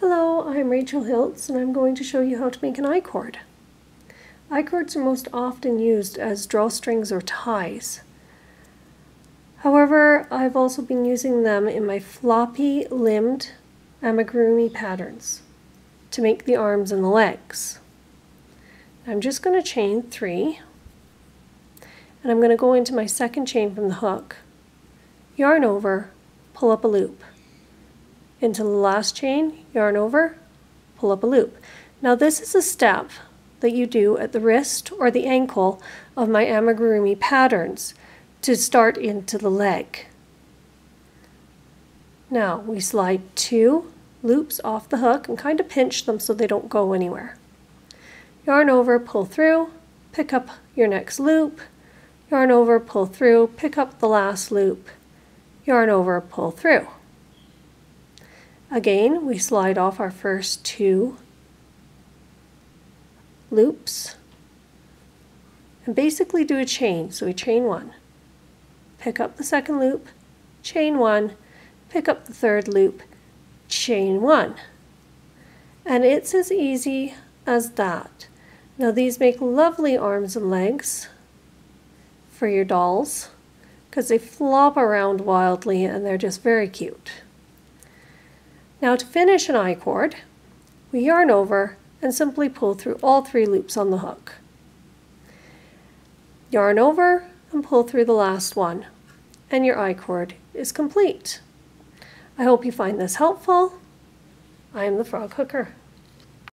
Hello, I'm Rachel Hilz and I'm going to show you how to make an I-cord. I-cords are most often used as drawstrings or ties. However, I've also been using them in my floppy limbed amigurumi patterns to make the arms and the legs. I'm just going to chain three and I'm going to go into my second chain from the hook, yarn over, pull up a loop into the last chain, yarn over, pull up a loop. Now this is a step that you do at the wrist or the ankle of my amigurumi patterns to start into the leg. Now we slide two loops off the hook and kind of pinch them so they don't go anywhere. Yarn over, pull through, pick up your next loop, yarn over, pull through, pick up the last loop, yarn over, pull through. Again, we slide off our first two loops and basically do a chain. So we chain one, pick up the second loop, chain one, pick up the third loop, chain one. And it's as easy as that. Now these make lovely arms and legs for your dolls because they flop around wildly and they're just very cute. Now to finish an I-cord, we yarn over and simply pull through all three loops on the hook. Yarn over and pull through the last one, and your I-cord is complete. I hope you find this helpful. I am the Frog Hooker.